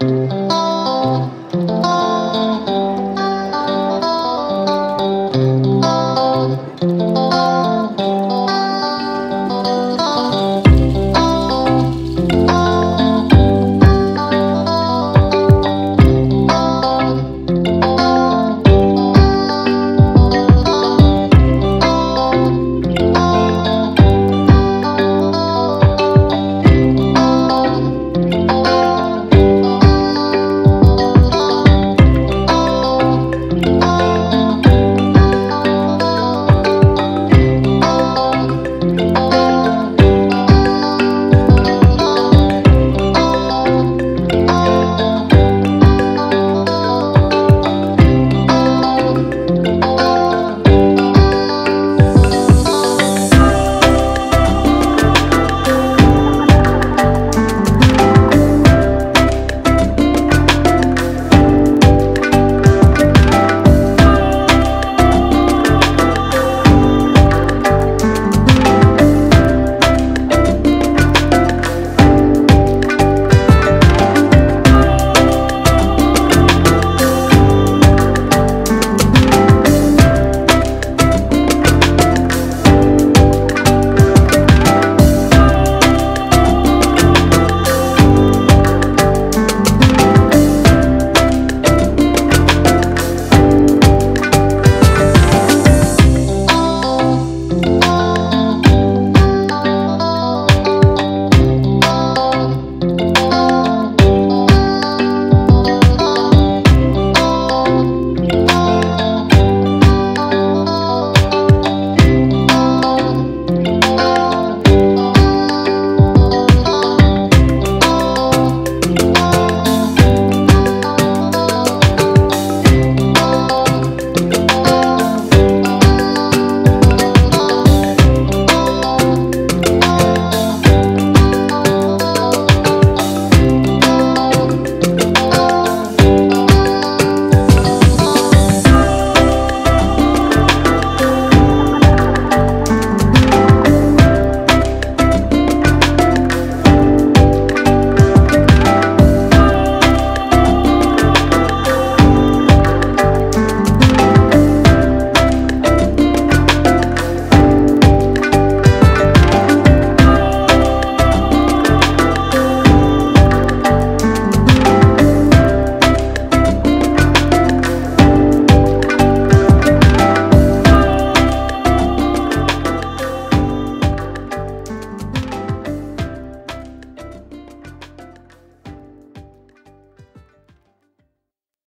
Música